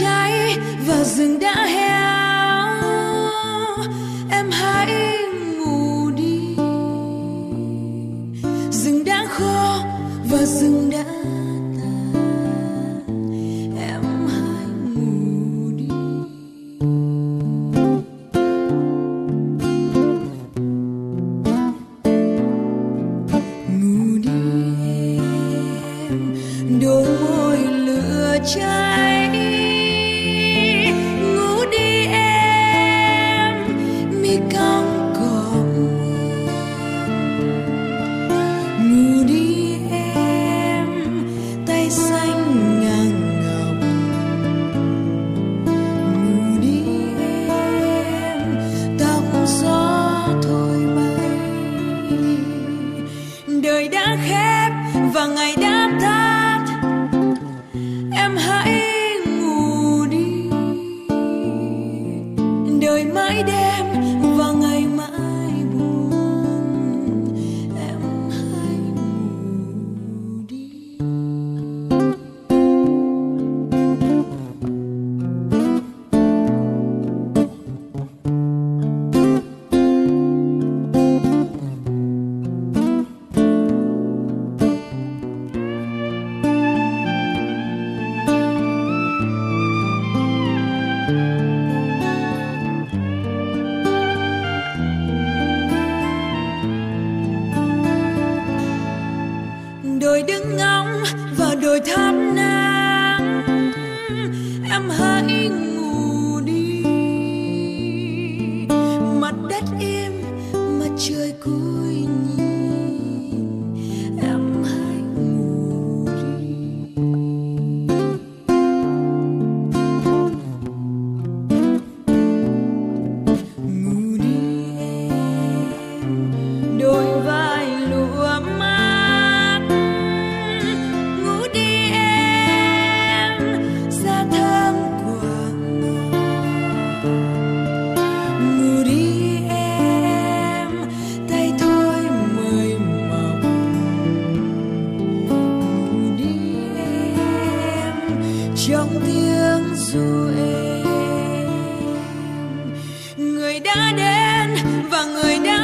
cháy và rừng đã héo. Em hãy ngủ đi. Rừng đã khô và rừng đã phép và ngày đám tát em hãy ngủ đi. Đời mãi đêm và ngày cool. trong tiếng ru em, người đã đến và người đã